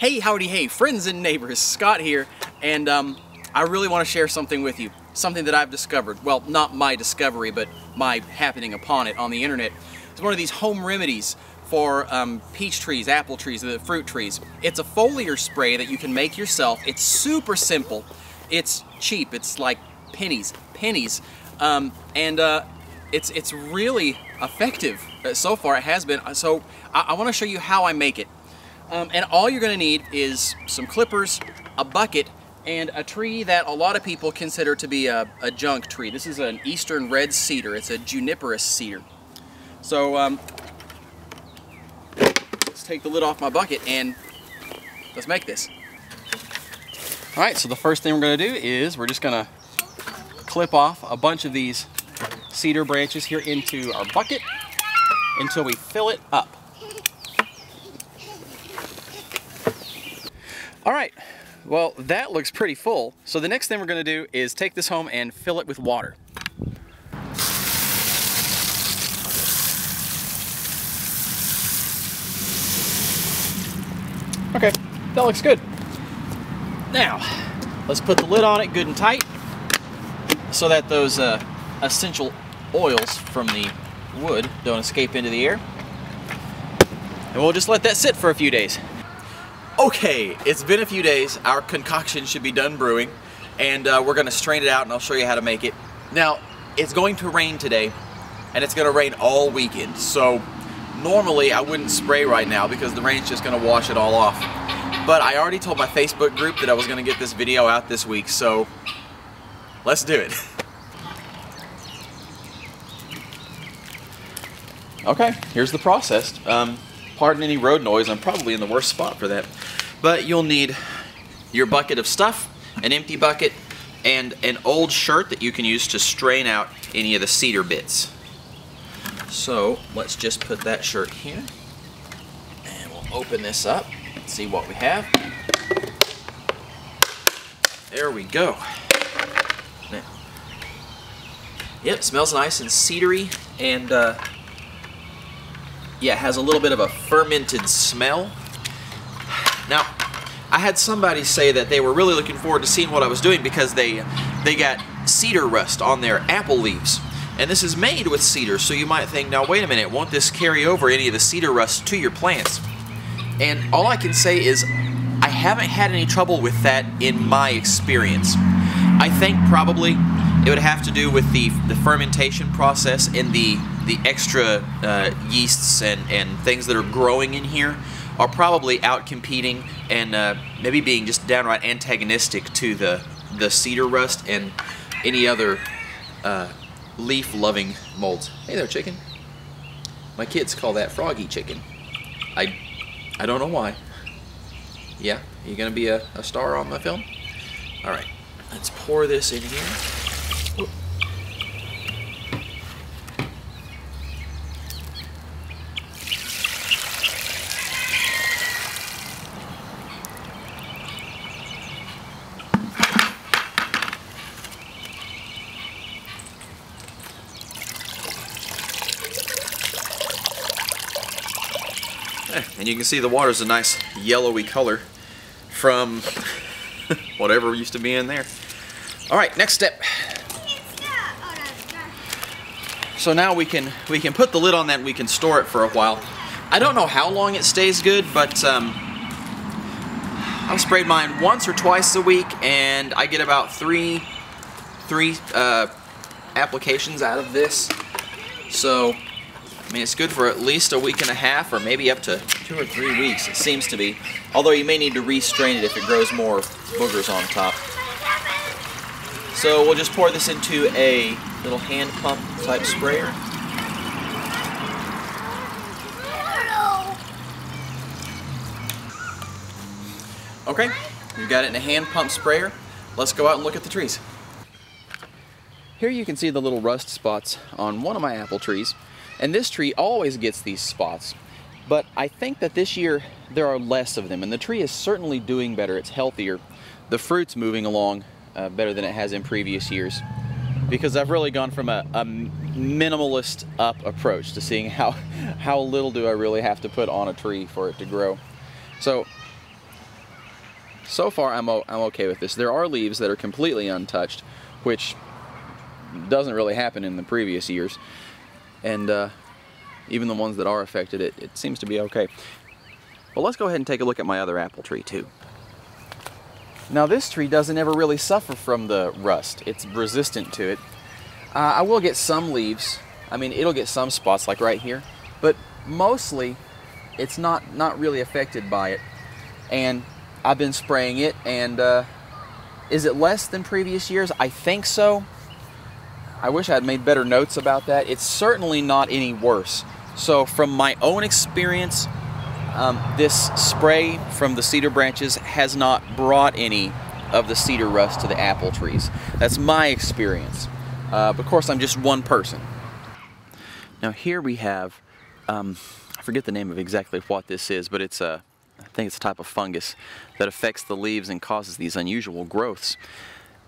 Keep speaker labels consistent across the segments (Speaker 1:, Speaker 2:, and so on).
Speaker 1: Hey, howdy, hey, friends and neighbors, Scott here, and um, I really want to share something with you. Something that I've discovered. Well, not my discovery, but my happening upon it on the internet. It's one of these home remedies for um, peach trees, apple trees, the fruit trees. It's a foliar spray that you can make yourself. It's super simple. It's cheap. It's like pennies, pennies, um, and uh, it's it's really effective. Uh, so far, it has been. So I, I want to show you how I make it. Um, and all you're going to need is some clippers, a bucket, and a tree that a lot of people consider to be a, a junk tree. This is an eastern red cedar. It's a Juniperus cedar. So um, let's take the lid off my bucket and let's make this. All right, so the first thing we're going to do is we're just going to clip off a bunch of these cedar branches here into our bucket until we fill it up. All right, well, that looks pretty full. So the next thing we're gonna do is take this home and fill it with water. Okay, that looks good. Now, let's put the lid on it good and tight so that those uh, essential oils from the wood don't escape into the air. And we'll just let that sit for a few days. Okay, it's been a few days. Our concoction should be done brewing, and uh, we're gonna strain it out and I'll show you how to make it. Now, it's going to rain today, and it's gonna rain all weekend, so normally I wouldn't spray right now because the rain's just gonna wash it all off. But I already told my Facebook group that I was gonna get this video out this week, so let's do it. Okay, here's the process. Um, pardon any road noise, I'm probably in the worst spot for that. But you'll need your bucket of stuff, an empty bucket, and an old shirt that you can use to strain out any of the cedar bits. So let's just put that shirt here. And we'll open this up and see what we have. There we go. Now, yep, smells nice and cedary and uh, yeah, has a little bit of a fermented smell. Now, I had somebody say that they were really looking forward to seeing what I was doing because they they got cedar rust on their apple leaves. And this is made with cedar, so you might think, now wait a minute, won't this carry over any of the cedar rust to your plants? And all I can say is I haven't had any trouble with that in my experience. I think probably it would have to do with the, the fermentation process and the, the extra uh, yeasts and, and things that are growing in here are probably out competing and uh, maybe being just downright antagonistic to the, the cedar rust and any other uh, leaf-loving molds. Hey there, chicken. My kids call that froggy chicken. I, I don't know why. Yeah, you gonna be a, a star on my film? All right, let's pour this in here. And you can see the water is a nice yellowy color from whatever used to be in there. All right, next step. So now we can we can put the lid on that and we can store it for a while. I don't know how long it stays good, but um, I've sprayed mine once or twice a week, and I get about three three uh, applications out of this. So I mean, it's good for at least a week and a half or maybe up to two or three weeks, it seems to be. Although you may need to restrain it if it grows more boogers on top. So we'll just pour this into a little hand pump type sprayer. Okay, we've got it in a hand pump sprayer. Let's go out and look at the trees. Here you can see the little rust spots on one of my apple trees. And this tree always gets these spots. But I think that this year there are less of them and the tree is certainly doing better. It's healthier. The fruit's moving along uh, better than it has in previous years because I've really gone from a, a minimalist up approach to seeing how, how little do I really have to put on a tree for it to grow. So
Speaker 2: so far I'm, I'm okay with this. There are leaves that are completely untouched, which doesn't really happen in the previous years. And uh, even the ones that are affected, it, it seems to be okay. Well, let's go ahead and take a look at my other apple tree too. Now this tree doesn't ever really suffer from the rust. It's resistant to it. Uh, I will get some leaves. I mean, it'll get some spots like right here, but mostly it's not, not really affected by it. And I've been spraying it and uh, is it less than previous years? I think so. I wish I had made better notes about that. It's certainly not any worse. So from my own experience, um, this spray from the cedar branches has not brought any of the cedar rust to the apple trees. That's my experience. Uh, of course, I'm just one person. Now here we have, um, I forget the name of exactly what this is, but it's a, I think it's a type of fungus that affects the leaves and causes these unusual growths.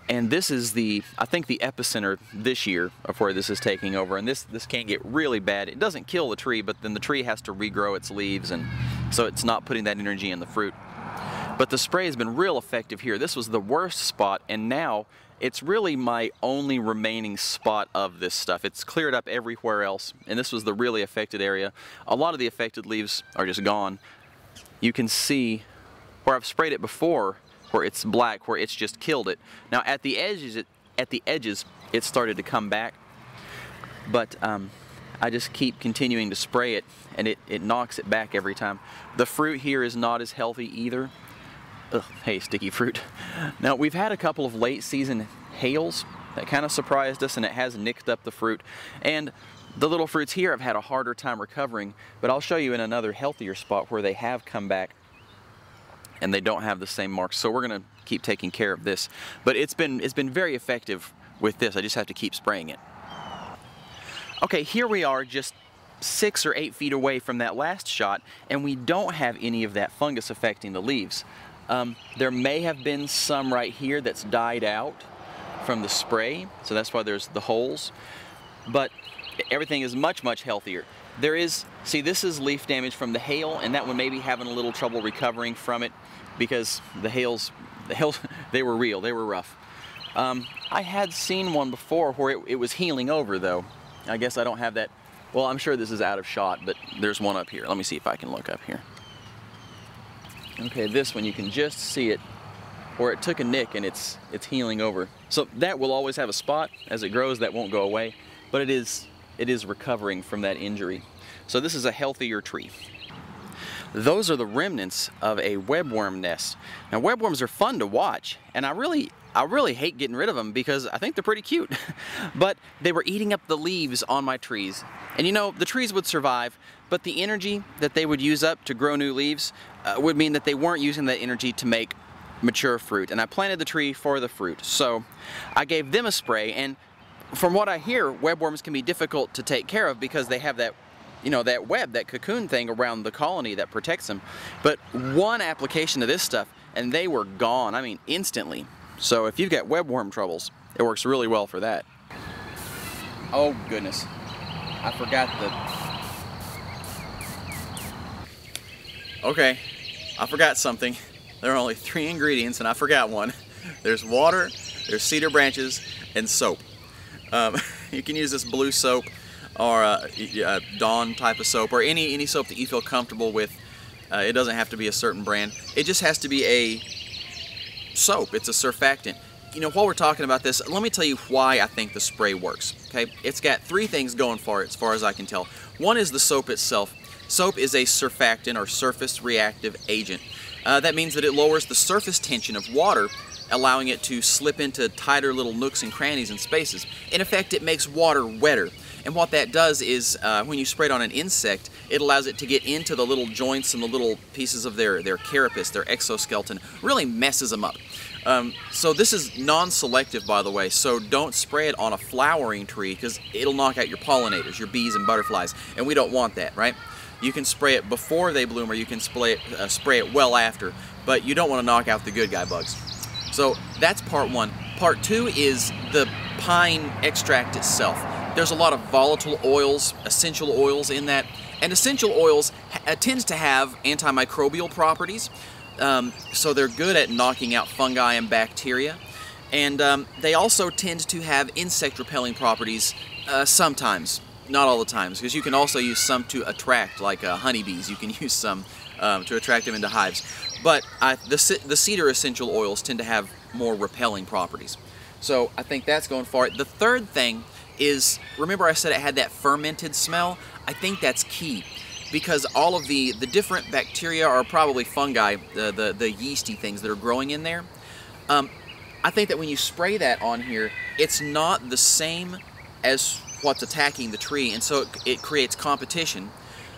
Speaker 2: And this is the, I think the epicenter this year of where this is taking over. And this, this can get really bad. It doesn't kill the tree, but then the tree has to regrow its leaves and so it's not putting that energy in the fruit. But the spray has been real effective here. This was the worst spot and now it's really my only remaining spot of this stuff. It's cleared up everywhere else and this was the really affected area. A lot of the affected leaves are just gone. You can see where I've sprayed it before where it's black, where it's just killed it. Now at the edges, it, at the edges, it started to come back, but um, I just keep continuing to spray it and it, it knocks it back every time. The fruit here is not as healthy either. Ugh, hey, sticky fruit. Now we've had a couple of late season hails that kind of surprised us and it has nicked up the fruit. And the little fruits here have had a harder time recovering, but I'll show you in another healthier spot where they have come back and they don't have the same marks. So we're gonna keep taking care of this. But it's been, it's been very effective with this. I just have to keep spraying it. Okay, here we are just six or eight feet away from that last shot and we don't have any of that fungus affecting the leaves. Um, there may have been some right here that's died out from the spray, so that's why there's the holes, but everything is much, much healthier. There is, see this is leaf damage from the hail and that one may be having a little trouble recovering from it because the hails, the hails, they were real, they were rough. Um, I had seen one before where it, it was healing over though. I guess I don't have that, well I'm sure this is out of shot, but there's one up here. Let me see if I can look up here. Okay, this one you can just see it where it took a nick and it's it's healing over. So that will always have a spot as it grows that won't go away, but it is it is recovering from that injury. So this is a healthier tree. Those are the remnants of a webworm nest. Now webworms are fun to watch and I really I really hate getting rid of them because I think they're pretty cute. but they were eating up the leaves on my trees. And you know, the trees would survive, but the energy that they would use up to grow new leaves uh, would mean that they weren't using that energy to make mature fruit. And I planted the tree for the fruit. So I gave them a spray and from what I hear, webworms can be difficult to take care of because they have that you know, that web, that cocoon thing around the colony that protects them. But one application of this stuff and they were gone, I mean instantly. So if you've got webworm troubles, it works really well for that. Oh goodness, I forgot the... Okay, I forgot something. There are only three ingredients and I forgot one. There's water, there's cedar branches, and soap. Um, you can use this blue soap or a, a, Dawn type of soap or any, any soap that you feel comfortable with. Uh, it doesn't have to be a certain brand. It just has to be a soap. It's a surfactant. You know, while we're talking about this, let me tell you why I think the spray works. Okay, It's got three things going for it as far as I can tell. One is the soap itself. Soap is a surfactant or surface reactive agent. Uh, that means that it lowers the surface tension of water allowing it to slip into tighter little nooks and crannies and spaces. In effect, it makes water wetter. And what that does is uh, when you spray it on an insect, it allows it to get into the little joints and the little pieces of their, their carapace, their exoskeleton, really messes them up. Um, so this is non-selective by the way, so don't spray it on a flowering tree because it'll knock out your pollinators, your bees and butterflies, and we don't want that, right? You can spray it before they bloom or you can spray it, uh, spray it well after, but you don't want to knock out the good guy bugs. So that's part one. Part two is the pine extract itself. There's a lot of volatile oils, essential oils in that, and essential oils uh, tends to have antimicrobial properties.
Speaker 1: Um, so they're good at knocking out fungi and bacteria. And um, they also tend to have insect repelling properties uh, sometimes, not all the times, because you can also use some to attract, like uh, honeybees. You can use some um, to attract them into hives. But I, the, the cedar essential oils tend to have more repelling properties. So I think that's going for it. The third thing is, remember I said it had that fermented smell? I think that's key because all of the, the different bacteria are probably fungi, the, the, the yeasty things that are growing in there. Um, I think that when you spray that on here, it's not the same as what's attacking the tree, and so it, it creates competition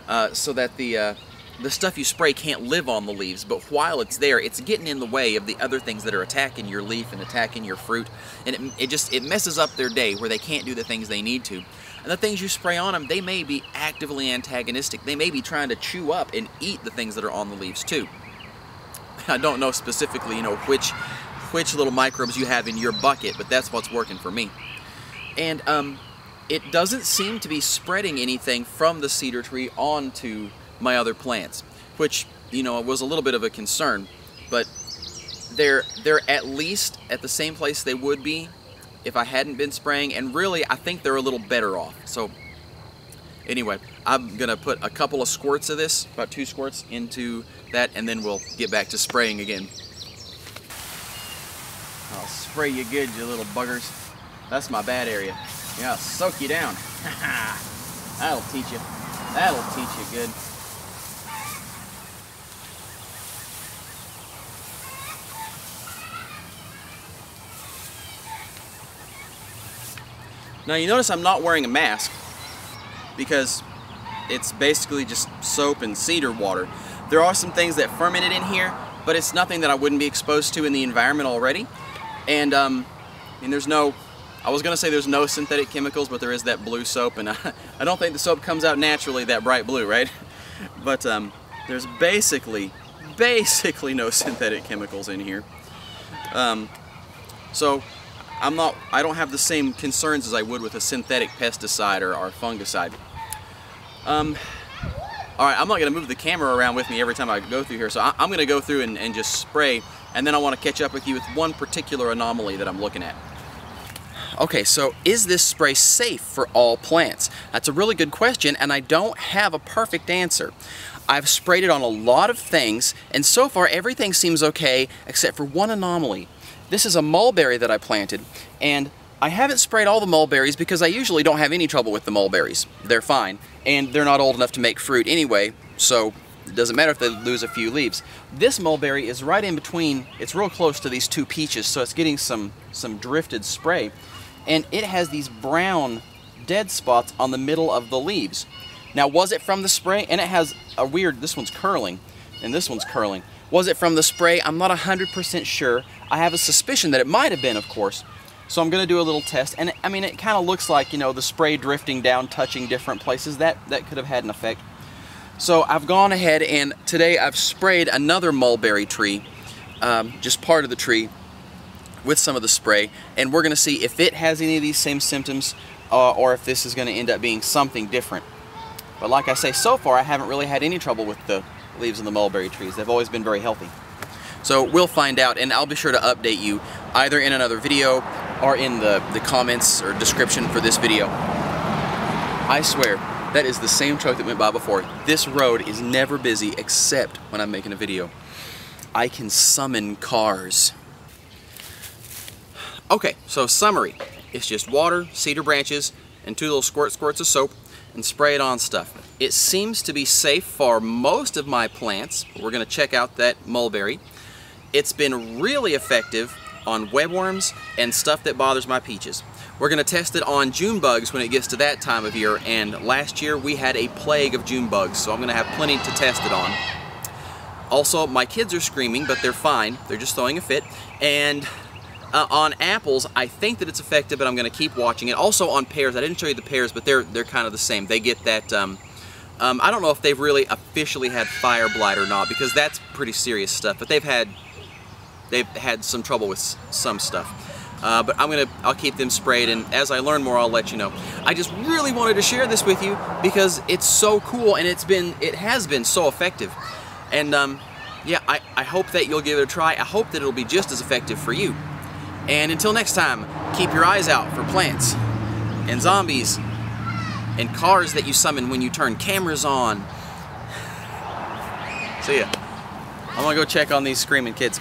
Speaker 1: uh, so that the, uh, the stuff you spray can't live on the leaves, but while it's there, it's getting in the way of the other things that are attacking your leaf and attacking your fruit, and it, it just it messes up their day where they can't do the things they need to. And the things you spray on them, they may be actively antagonistic. They may be trying to chew up and eat the things that are on the leaves too. I don't know specifically, you know, which which little microbes you have in your bucket, but that's what's working for me. And um, it doesn't seem to be spreading anything from the cedar tree onto my other plants, which, you know, was a little bit of a concern, but they're, they're at least at the same place they would be if I hadn't been spraying, and really, I think they're a little better off. So anyway, I'm gonna put a couple of squirts of this, about two squirts into that, and then we'll get back to spraying again. I'll spray you good, you little buggers. That's my bad area. Yeah, I'll soak you down. That'll teach you. That'll teach you good. Now you notice I'm not wearing a mask because it's basically just soap and cedar water. There are some things that fermented in here, but it's nothing that I wouldn't be exposed to in the environment already. And, um, and there's no, I was gonna say there's no synthetic chemicals, but there is that blue soap, and I, I don't think the soap comes out naturally that bright blue, right? But um, there's basically, basically no synthetic chemicals in here. Um, so I'm not, I don't have the same concerns as I would with a synthetic pesticide or, or fungicide. Um, all right, I'm not gonna move the camera around with me every time I go through here, so I, am gonna go through and, and just spray, and then I wanna catch up with you with one particular anomaly that I'm looking at. Okay, so is this spray safe for all plants? That's a really good question, and I don't have a perfect answer. I've sprayed it on a lot of things, and so far everything seems okay except for one anomaly. This is a mulberry that I planted, and I haven't sprayed all the mulberries because I usually don't have any trouble with the mulberries. They're fine, and they're not old enough to make fruit anyway, so it doesn't matter if they lose a few leaves. This mulberry is right in between, it's real close to these two peaches, so it's getting some, some drifted spray. And it has these brown dead spots on the middle of the leaves. Now, was it from the spray? And it has a weird, this one's curling, and this one's curling. Was it from the spray? I'm not 100% sure. I have a suspicion that it might have been, of course. So I'm going to do a little test. And I mean, it kind of looks like, you know, the spray drifting down, touching different places. That, that could have had an effect. So I've gone ahead and today I've sprayed another mulberry tree, um, just part of the tree, with some of the spray. And we're going to see if it has any of these same symptoms uh, or if this is going to end up being something different. But like I say, so far I haven't really had any trouble with the leaves on the mulberry trees. They've always been very healthy. So we'll find out and I'll be sure to update you either in another video or in the, the comments or description for this video. I swear, that is the same truck that went by before. This road is never busy except when I'm making a video. I can summon cars. Okay, so summary. It's just water, cedar branches, and two little squirt squirts of soap and spray it on stuff. It seems to be safe for most of my plants. We're going to check out that mulberry. It's been really effective on webworms and stuff that bothers my peaches. We're going to test it on June bugs when it gets to that time of year and last year we had a plague of June bugs so I'm going to have plenty to test it on. Also my kids are screaming but they're fine, they're just throwing a fit and uh, on apples I think that it's effective but I'm going to keep watching it. Also on pears, I didn't show you the pears but they're, they're kind of the same. They get that um, um, I don't know if they've really officially had fire blight or not because that's pretty serious stuff, but they've had they've had some trouble with some stuff. Uh, but I'm gonna, I'll keep them sprayed, and as I learn more, I'll let you know. I just really wanted to share this with you because it's so cool, and it's been, it has been so effective. And um, yeah, I, I hope that you'll give it a try. I hope that it'll be just as effective for you. And until next time, keep your eyes out for plants and zombies and cars that you summon when you turn cameras on. See ya. I'm gonna go check on these screaming kids.